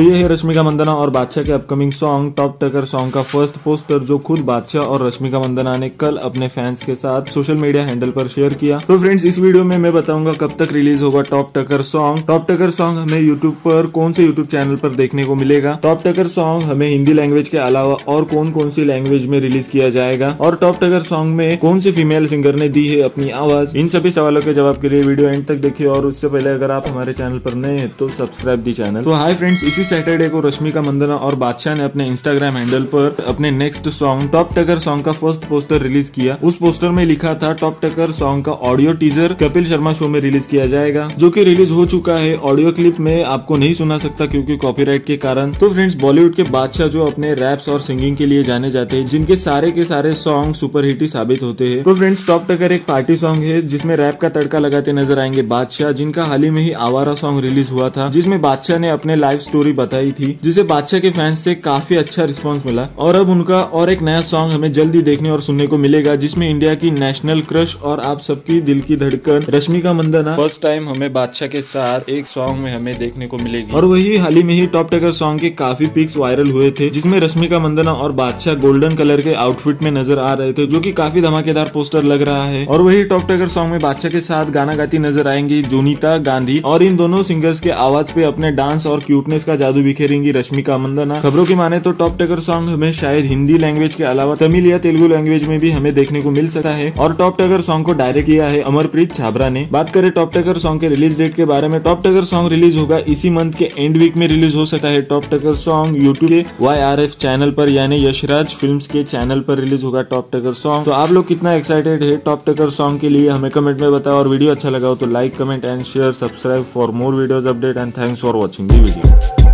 ये है रश्मिका मंदना और बादशाह के upcoming song top tucker song का फ़र्स्ट पोस्टर जो खुद बादशाह और रश्मिका मंदना ने कल अपने फैंस के साथ सोशल मीडिया हैंडल पर शेयर किया। तो फ्रेंड्स इस वीडियो में मैं बताऊँगा कब तक रिलीज़ होगा top tucker song top tucker song हमें यूट्यूब पर कौन से यूट्यूब चैनल पर देखने को मिलेगा? टॉप टकर सॉन्ग हमें हिंदी लैंग्वेज के अलावा और कौन कौन सी लैंग्वेज में रिलीज़ किया जाएगा? और टॉप टकर सॉन्ग में कौन सी फीमेल सिंगर ने दी है अपनी आवाज़? इन सभी सवालों के जवाब के लिए वीडियो एंड तक देखिए। और उससे पहले अगर आप हमारे चैनल पर नए हैं तो सब्सक्राइब दी चैनल तो हाय फ्रेंड्स इसी सैटरडे को रश्मिका मंदना और बादशाह ने अपने इंस्टाग्राम हैंडल पर अपने next song top tucker song का फ़र्स्ट पोस्टर रिलीज़ किया। उस पोस्टर में लिखा था टॉप टकर सॉन्ग का audio teaser Kapil Sharma show में रिलीज़ किया जाएगा, जो की रिलीज़ हो चुका है। ऑडियो क्लिप में आपको नहीं सुना सकता क्योंकि कॉपीराइट के कारण। तो फ्रेंड्स बॉलीवुड के बादशाह जो अपने रैप्स और सिंगिंग के लिए जाने जाते हैं, जिनके सारे के सारे सॉन्ग सुपर हिट ही साबित होते हैं। तो फ्रेंड्स टॉप टकर एक पार्टी सॉन्ग है, जिसमें रैप का तड़का लगाते नज़र आएँगे बादशाह, जिनका हाल ही में ही आवारा सॉन्ग रिलीज़ हुआ था, जिसमें बादशाह ने अपने लाइफ स्टोरी बताई थी जिसे बादशाह के फैंस से काफ़ी अच्छा रिस्पॉन्स मिला। और अब उनका और एक नया सॉन्ग हमें जल्दी देखने और सुनने को मिलेगा जिसमें इंडिया की नेशनल क्रश और आप सबकी दिल की धड़कन रश्मिका मंदना। फ़र्स्ट टाइम हमें बादशाह के साथ एक सॉन्ग में हमें देखने को मिलेगी। और वही हाल ही में ही टॉप टेकर सॉन्ग के काफ़ी पिक्स वायरल हुए थे जिसमें रश्मिका मंदना और बादशाह गोल्डन कलर के आउटफिट में नज़र आ रहे थे जो की काफ़ी धमाकेदार पोस्टर लग रहा है। और वही टॉप टेकर सॉन्ग में बादशाह के साथ गाना गाती नज़र आएँगी जोनीता गांधी और इन दोनों सिंगर्स के आवाज़ पे अपने डांस और क्यूटनेस का जादू बिखेरेंगी रश्मिका मंदना खबरों की माने तो टॉप टेकर सॉन्ग हमें शायद हिंदी लैंग्वेज के अलावा तमिल या तेलुगु लैंग्वेज में भी हमें देखने को मिल सकता है। और टॉप टगर सॉन्ग को डायरेक्ट किया है अमरप्रीत छाबरा ने। बात करें टॉप टगर सॉन्ग के रिलीज़ डेट के बारे में टॉप टगर सॉन्ग रिलीज़ होगा इसी मंथ के एंड वीक में रिलीज़ हो सकता है। टॉप टगर सॉन्ग यूट्यूब के वाई आर एफ़ चैनल पर, यानी यशराज फ़िल्म के चैनल पर रिलीज़ होगा टॉप टगर सॉन्ग तो आप लोग कितना एक्साइटेड है टॉप टगर सॉन्ग के लिए, हमें कमेंट में बताओ। और वीडियो अच्छा लगा हो तो like comment and share subscribe for more videos update and thanks for watching the video